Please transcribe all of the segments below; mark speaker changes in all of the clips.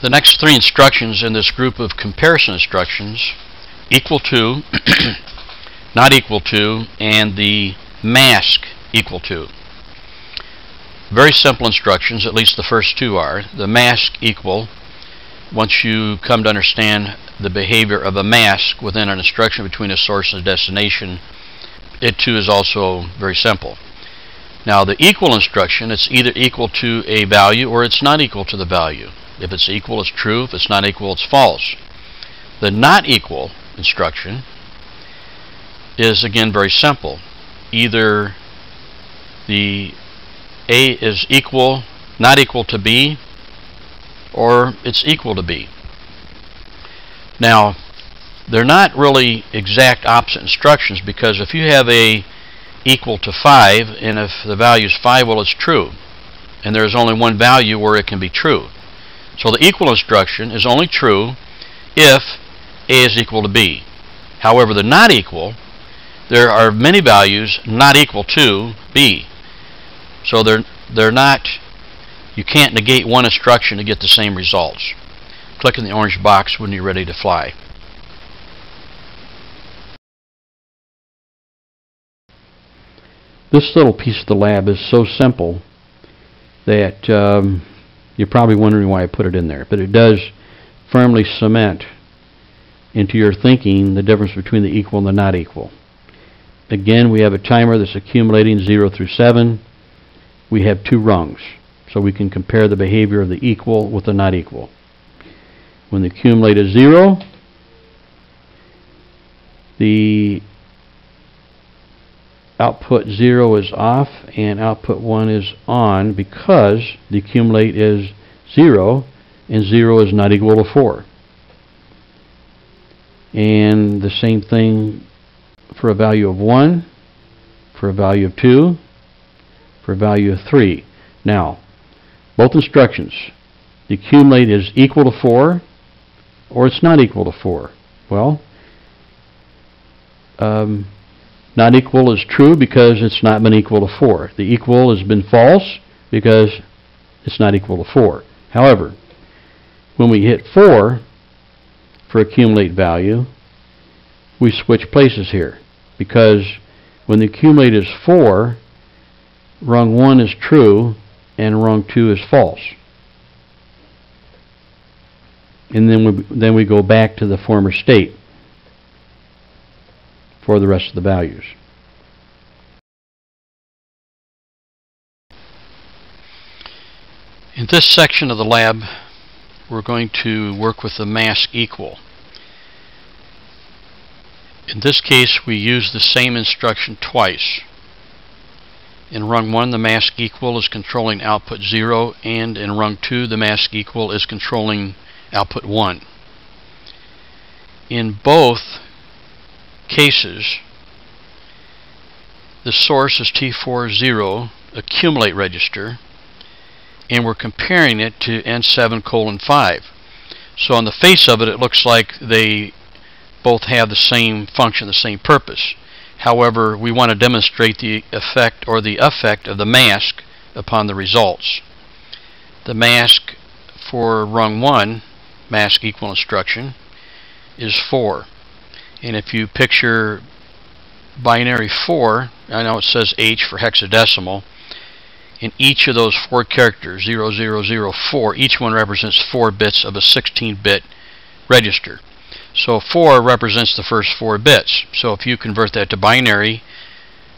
Speaker 1: The next three instructions in this group of comparison instructions, equal to, not equal to, and the mask equal to. Very simple instructions, at least the first two are. The mask equal, once you come to understand the behavior of a mask within an instruction between a source and a destination, it too is also very simple. Now the equal instruction, it's either equal to a value or it's not equal to the value. If it's equal, it's true. If it's not equal, it's false. The not equal instruction is again very simple. Either the A is equal, not equal to B, or it's equal to B. Now, they're not really exact opposite instructions because if you have A equal to 5 and if the value is 5, well, it's true. And there's only one value where it can be true. So the equal instruction is only true if A is equal to B. However, the not equal, there are many values not equal to B. So they're, they're not, you can't negate one instruction to get the same results. Click in the orange box when you're ready to fly. This little piece of the lab is so simple that um, you're probably wondering why I put it in there, but it does firmly cement into your thinking the difference between the equal and the not equal. Again, we have a timer that's accumulating 0 through 7. We have two rungs, so we can compare the behavior of the equal with the not equal. When the accumulate is 0, the output 0 is off and output 1 is on because the accumulate is 0 and 0 is not equal to 4. And the same thing for a value of 1, for a value of 2, for a value of 3. Now, both instructions, the accumulate is equal to 4 or it's not equal to 4. Well, um, not equal is true because it's not been equal to 4. The equal has been false because it's not equal to 4. However, when we hit 4 for accumulate value, we switch places here because when the accumulate is 4, rung 1 is true and rung 2 is false. And then we, then we go back to the former state for the rest of the values. In this section of the lab, we're going to work with the mask equal. In this case, we use the same instruction twice. In rung 1, the mask equal is controlling output 0, and in rung 2, the mask equal is controlling output 1. In both cases, the source is T40 accumulate register, and we're comparing it to N7 colon 5. So on the face of it, it looks like they both have the same function, the same purpose. However, we want to demonstrate the effect or the effect of the mask upon the results. The mask for rung 1, mask equal instruction, is 4. And if you picture binary 4, I know it says H for hexadecimal, in each of those four characters, 0004, each one represents 4 bits of a 16-bit register. So 4 represents the first 4 bits. So if you convert that to binary,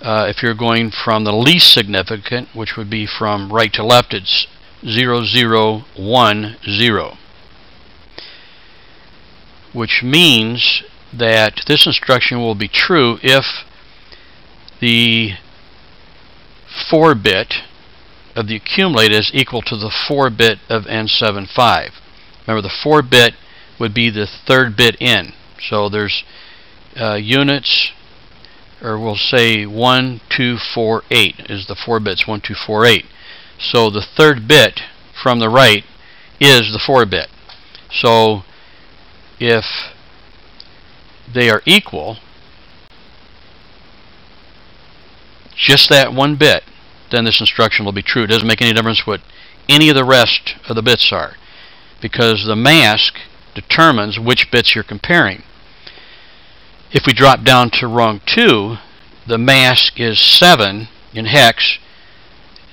Speaker 1: uh, if you're going from the least significant, which would be from right to left, it's 0010, which means that this instruction will be true if the 4-bit of the accumulate is equal to the 4-bit of N75. Remember, the 4-bit would be the third bit in. So there's uh, units, or we'll say 1, 2, 4, 8 is the 4 bits, 1, 2, 4, 8. So the third bit from the right is the 4 bit. So if they are equal, just that one bit, then this instruction will be true. It doesn't make any difference what any of the rest of the bits are. because the mask determines which bits you're comparing. If we drop down to rung 2, the mask is 7 in hex,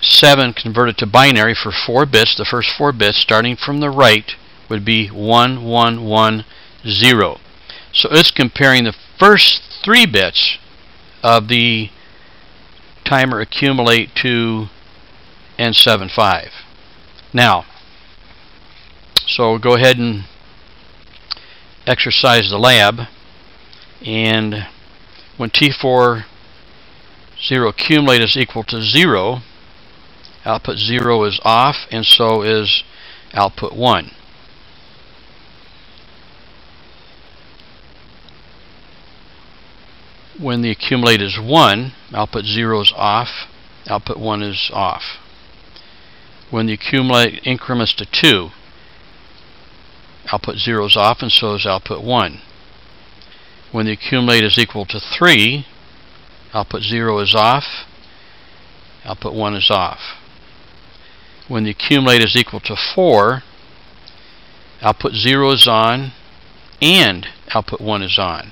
Speaker 1: 7 converted to binary for 4 bits. The first 4 bits starting from the right would be 1110. So it's comparing the first 3 bits of the timer accumulate to N75. Now, so go ahead and exercise the lab and when T4 0 accumulate is equal to 0 output 0 is off and so is output 1. When the accumulate is 1 output 0 is off output 1 is off. When the accumulate increments to 2 output 0 is off and so is output 1. When the accumulate is equal to 3, output 0 is off, output 1 is off. When the accumulate is equal to 4, output 0 is on and output 1 is on.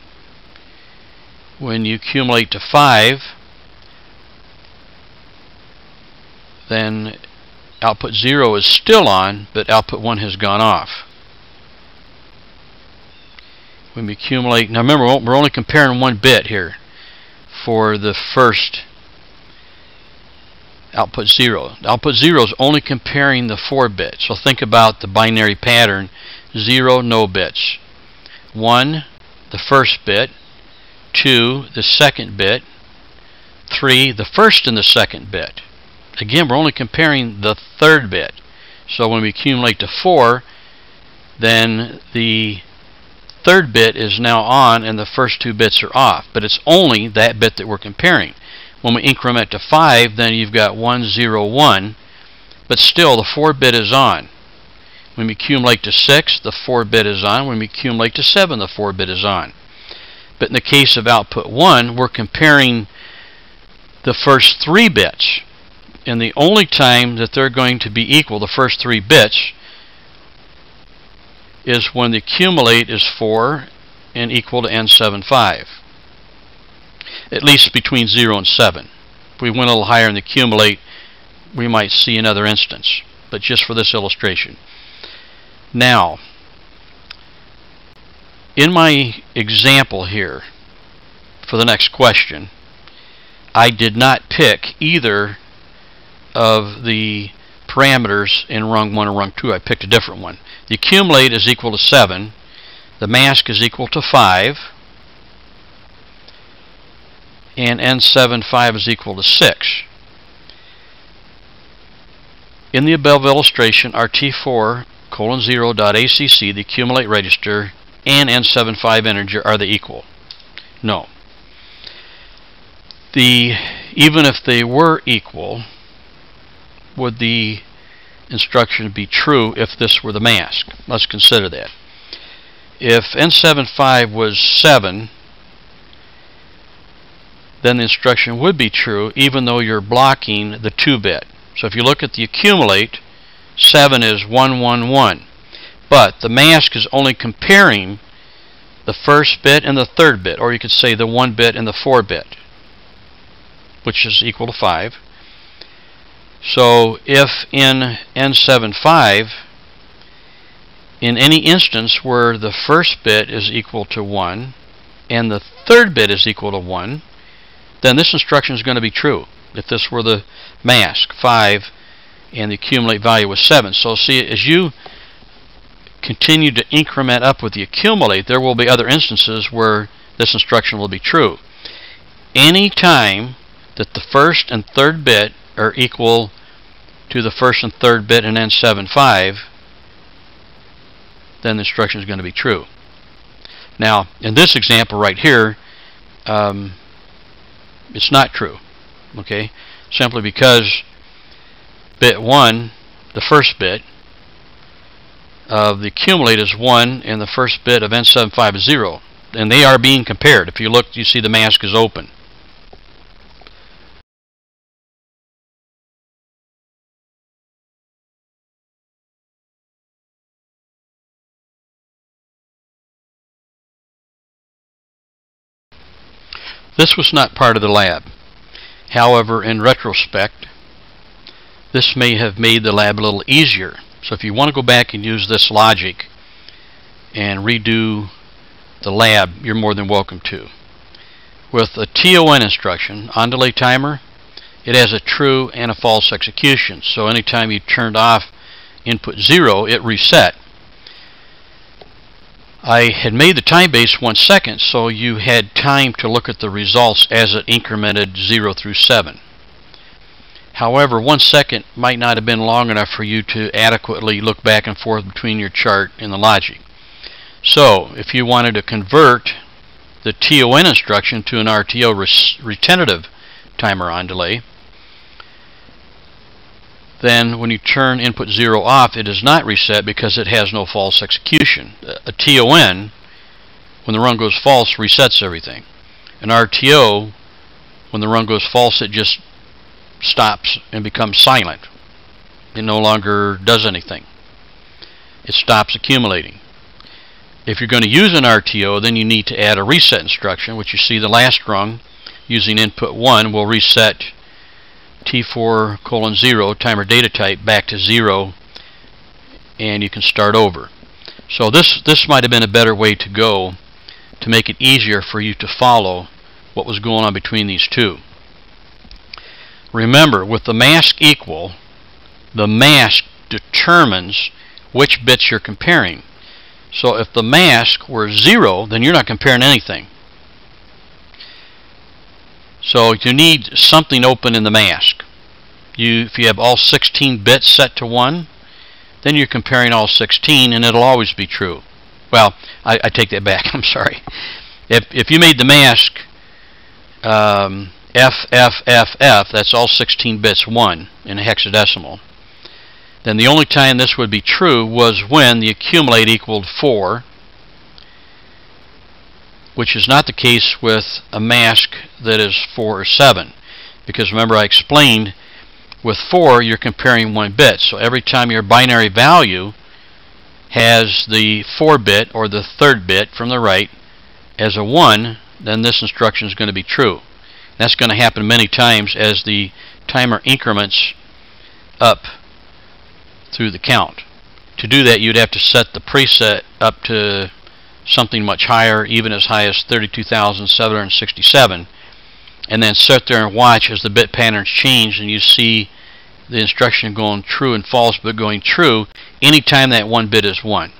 Speaker 1: When you accumulate to 5, then output 0 is still on, but output 1 has gone off when we accumulate, now remember we're only comparing one bit here for the first output 0. Output 0 is only comparing the 4 bits. So think about the binary pattern 0, no bits. 1, the first bit. 2, the second bit. 3, the first and the second bit. Again, we're only comparing the third bit. So when we accumulate to 4, then the third bit is now on and the first two bits are off, but it's only that bit that we're comparing. When we increment to 5, then you've got 1, 0, 1, but still the 4 bit is on. When we accumulate to 6, the 4 bit is on. When we accumulate to 7, the 4 bit is on. But in the case of output 1, we're comparing the first 3 bits. And the only time that they're going to be equal, the first 3 bits, is when the accumulate is 4 and equal to N75. At least between 0 and 7. If we went a little higher in the accumulate, we might see another instance, but just for this illustration. Now, in my example here, for the next question, I did not pick either of the parameters in rung 1 or rung 2. I picked a different one. The accumulate is equal to 7. The mask is equal to 5. And N75 is equal to 6. In the above illustration, our T4 colon 0 dot ACC, the accumulate register, and N75 integer are they equal? No. The even if they were equal, would the instruction be true if this were the mask? Let's consider that. If N75 was 7, then the instruction would be true even though you're blocking the 2-bit. So if you look at the accumulate, 7 is 111. But the mask is only comparing the first bit and the third bit, or you could say the 1 bit and the 4 bit, which is equal to 5. So if in N75, in any instance where the first bit is equal to 1 and the third bit is equal to 1, then this instruction is going to be true. If this were the mask, 5, and the accumulate value was 7. So see, as you continue to increment up with the accumulate, there will be other instances where this instruction will be true. Any time that the first and third bit are equal to the first and third bit in N75, then the instruction is going to be true. Now, in this example right here, um, it's not true. Okay, simply because bit 1, the first bit of the accumulators 1 and the first bit of N750 is 0 and they are being compared. If you look you see the mask is open. This was not part of the lab. However, in retrospect, this may have made the lab a little easier so if you want to go back and use this logic and redo the lab, you're more than welcome to. With a TON instruction, on delay timer, it has a true and a false execution. So anytime you turned off input 0, it reset. I had made the time base one second so you had time to look at the results as it incremented 0 through 7. However, one second might not have been long enough for you to adequately look back and forth between your chart and the logic. So, if you wanted to convert the TON instruction to an RTO retentive timer on delay, then when you turn input 0 off, it is not reset because it has no false execution. A TON, when the rung goes false, resets everything. An RTO, when the rung goes false, it just stops and becomes silent. It no longer does anything. It stops accumulating. If you're going to use an RTO, then you need to add a reset instruction, which you see the last rung using input 1 will reset T4 colon 0 timer data type back to 0 and you can start over. So this, this might have been a better way to go to make it easier for you to follow what was going on between these two. Remember, with the mask equal, the mask determines which bits you're comparing. So if the mask were 0, then you're not comparing anything. So you need something open in the mask. You, if you have all 16 bits set to 1, then you're comparing all 16 and it'll always be true. Well, I, I take that back. I'm sorry. If, if you made the mask um, F, F, F, F, that's all 16 bits 1 in a hexadecimal, then the only time this would be true was when the accumulate equaled 4 which is not the case with a mask that is 4 or 7. Because remember I explained with 4 you're comparing one bit. So every time your binary value has the 4 bit or the third bit from the right as a 1, then this instruction is going to be true. That's going to happen many times as the timer increments up through the count. To do that, you'd have to set the preset up to something much higher, even as high as 32,767, and then sit there and watch as the bit patterns change and you see the instruction going true and false but going true anytime that one bit is 1.